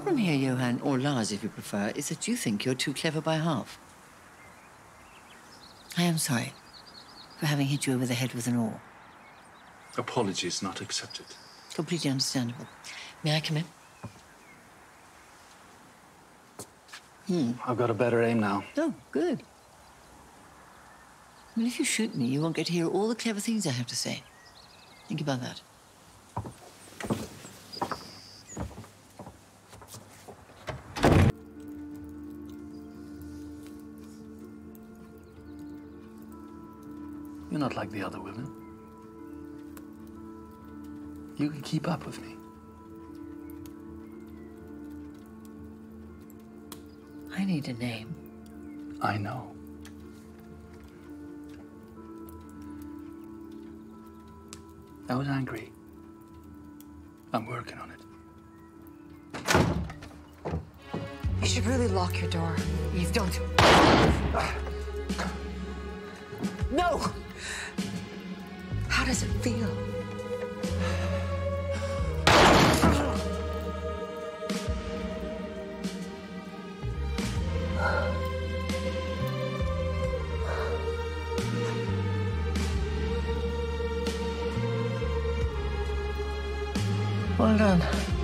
problem here, Johan, or Lars if you prefer, is that you think you're too clever by half. I am sorry for having hit you over the head with an oar. Apologies not accepted. Completely understandable. May I come in? Hmm, I've got a better aim now. Oh, good. Well, if you shoot me, you won't get to hear all the clever things I have to say. Think about that. You're not like the other women. You can keep up with me. I need a name. I know. I was angry. I'm working on it. You should really lock your door. Eve, don't. No! How does it feel? Well done.